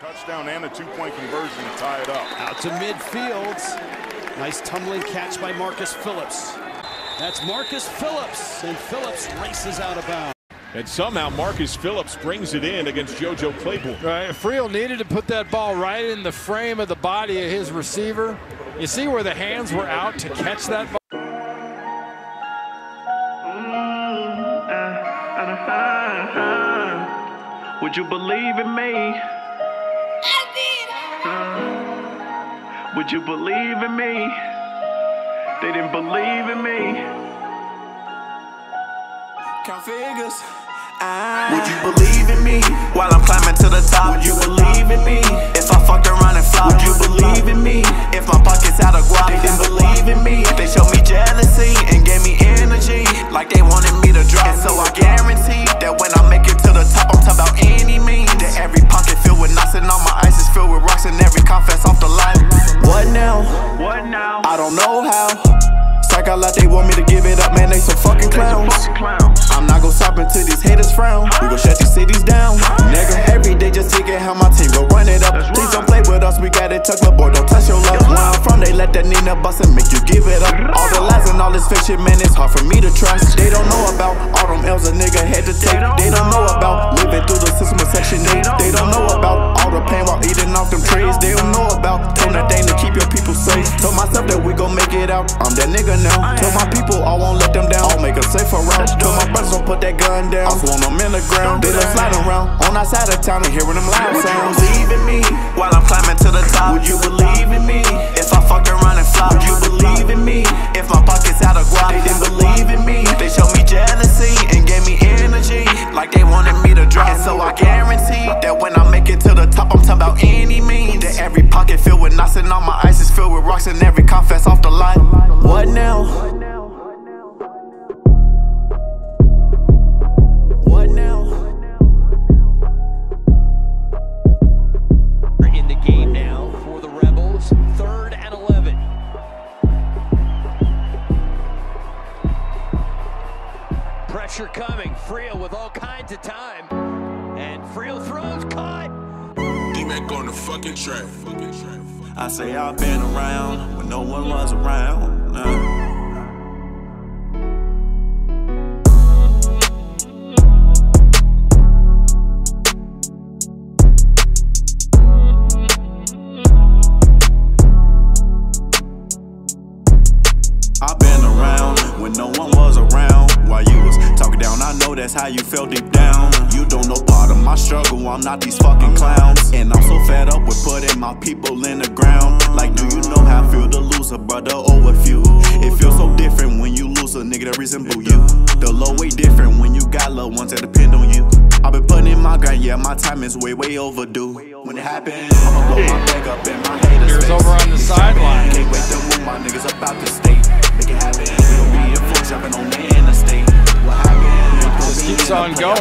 touchdown and a two-point conversion to tie it up. Out to midfield. Nice tumbling catch by Marcus Phillips. That's Marcus Phillips, and Phillips races out of bounds. And somehow Marcus Phillips brings it in against JoJo Claypool. Right, Friel needed to put that ball right in the frame of the body of his receiver. You see where the hands were out to catch that ball? Would you believe in me? Would you believe in me? They didn't believe in me. Count figures. Would you believe in me while I'm climbing to the top? Would you believe in me if I fucked around and flopped? Would you believe in me if my pockets out of guap? They didn't believe in me. They showed me jealousy and gave me energy like they wanted me to drop. And so I guarantee that when I make it to the top, I'm talking about any means. That every pocket filled with knots and all my ice is filled with rocks and every confess off the line. What now? What now? I don't know how. Strike out like they want me to give it up, man. They some fucking clowns. I'm not gon' stop until these haters frown. We gon' shut these cities down. Nigga, every day just take it how my team go run it up. Please don't play with us, we got it tucked, but boy, don't let that Nina bust and make you give it up. All the lies and all this shit, man, it's hard for me to trust. They don't know about all them L's a nigga had to take. They don't know about living through the system of section 8. They don't know about all the pain while eating off them trees. They don't know about doing that thing to keep your people safe. Told myself that we gon' make it out. I'm that nigga now. Told my people ground. They done sliding around on that side of town and hearing them loud sounds. Would you believe in me while I'm climbing to the top? Would you believe in me if I fucked around and flopped? Would you believe in me if my pockets out of guap? They didn't believe in me. They showed me jealousy and gave me energy like they wanted me to drop. And so I guarantee that when I make it to the top, I'm talking about any means. That every pocket filled with knots and all my ice is filled with rocks and every confess all kinds of time. And Friel throws, caught. D-Mac on the fucking track. I say I've been around when no one was around. Nah. I've been around when no one was around. While you was talking down, I know that's how you felt deep down. You don't know part of my struggle, I'm not these fucking clowns. And I'm so fed up with putting my people in the ground. Like, do you know how I feel to lose a brother or a few? It feels so different when you lose a nigga that resemble you. The low way different when you got loved ones that depend on you. I've been putting in my grind, yeah, my time is way, way overdue. When it happens, I'ma blow my back up in my haters. Here's over on the Make it happen. sideline. Can't wait to move my niggas up out the state. Make it happen. We'll be in full jumping on the interstate. What happened? This keeps on going.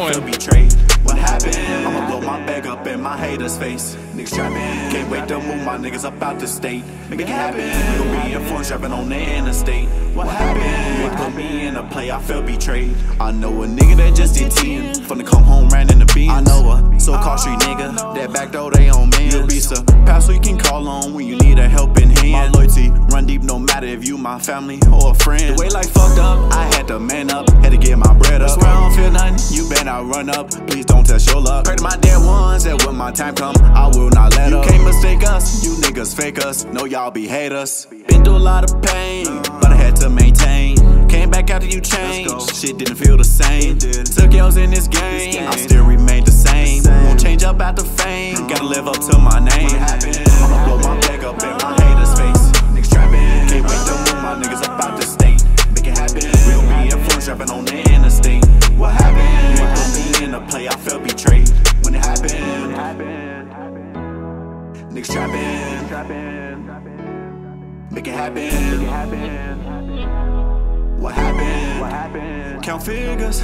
Betrayed. What happened? I'ma blow my bag up in my haters' face. Niggas trapping. Can't wait to move my niggas up out the state. Make it happen. In full jumping on the interstate. What happened? They put me in a play, I felt betrayed. I know a nigga that just did 10. From the come home, ran in the beans. I know a so called street nigga. That back door, they on me. You'll be a pastor you can call on when you need a helping hand. My loyalty run deep no matter if you my family or a friend. The way life fucked up, I had to man up. Had to get my bread up. I Swear I don't feel nothing, you better not run up. Please don't test your luck. Pray to my dead ones that when my time come, I will not let up. You can't mistake us, you niggas fake us. Know y'all be haters. Been through a lot of pain, but I had to maintain. Came back after you changed. Shit didn't feel the same. Took L's in this game. I still remain the same. Won't change up after fame. Gotta live up to my name. I'ma blow my back up in my haters' face. Niggas trapping. Can't wait to move my niggas up out the state. Make it happen. We'll be in full trapping on the interstate. What happened? They put me in a play. I felt betrayed Niggas trapping. Make it happen. Make it happen. What happened? Count figures.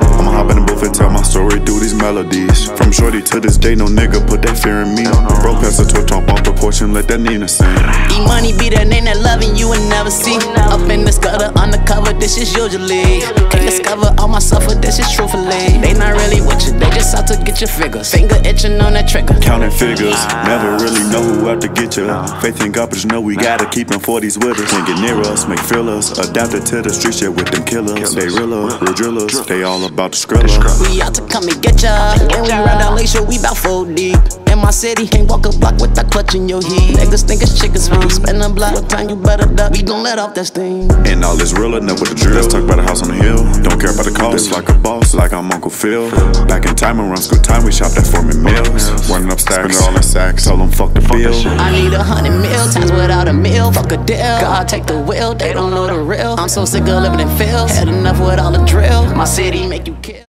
I'ma hop in the booth and tell my story through these melodies. From shorty to this day, no nigga put that fear in me. Bro, pass the torch, jump off the porch and let that Nina sing. E money be that name that loving you and never see. Up in the gutter, undercover, this is usually. Can't discover all my suffer, this is truthfully. They not really with you, they just out to get your figures. Finger itching on that trigger. Counting figures, never really know who out to get you. Faith in God, but you know we gotta keep them 40s with us. Can't get near us, make feel us. Adapted to the streets, yeah, with them killers. They realer, real drillers, they all about the skrilla. We out to come and get ya. When we run down Lakeshore, we bout four deep. In my city, can't walk a block without clutching your heat. Niggas think it's chickens when you spend a block. What time you better duck? We gon' let off that steam. And all this real enough with the drill. Let's talk about a house on the hill. Don't care about the cost. It's like a boss, like I'm Uncle Phil. Back in time around school time, we shopped at Forman Mills. Running up stacks, spend all in sacks. Tell them fuck the bill. I need a hundred mil times without a meal. Fuck a deal. God take the wheel, they don't know the real. I'm so sick of living in fields. Had enough with all the drill. My city make you kill.